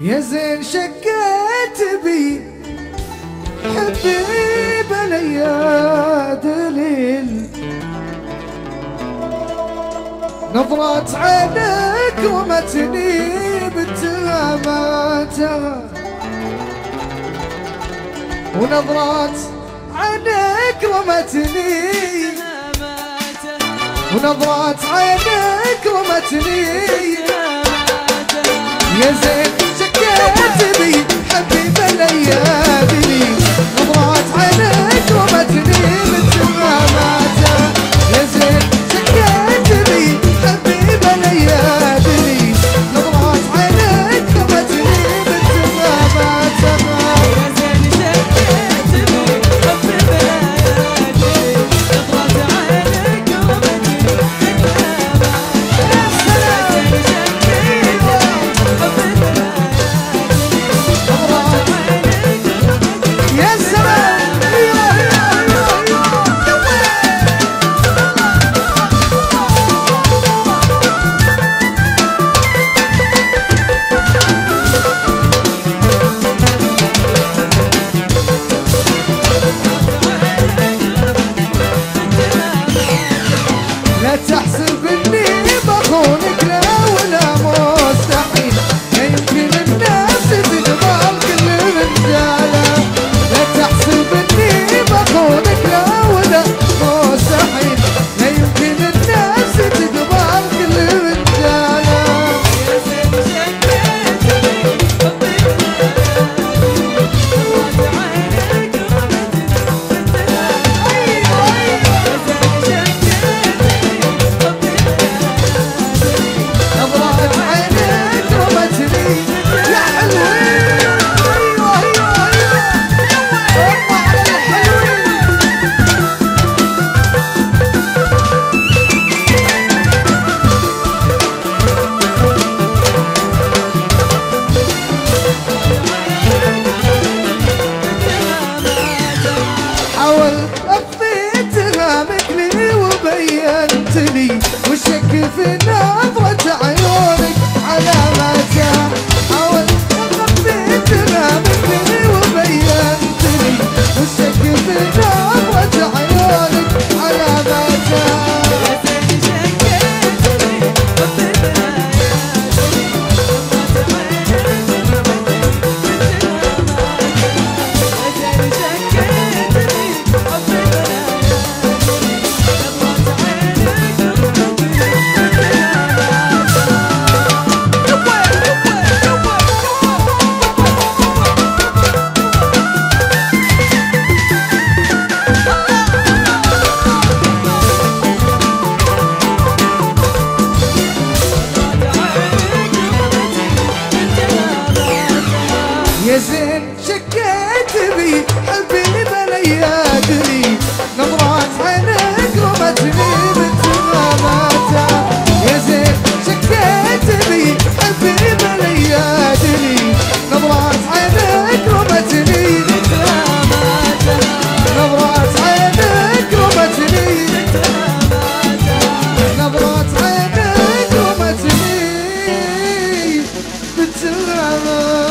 يا زين شكيت بي. حبيب ليا دليل. نظرة عينك ومتني بتهاماتها ونظرات عينك رمتني ونظرات عينك رمتني يا زين yeah. لا تحسب Senhor.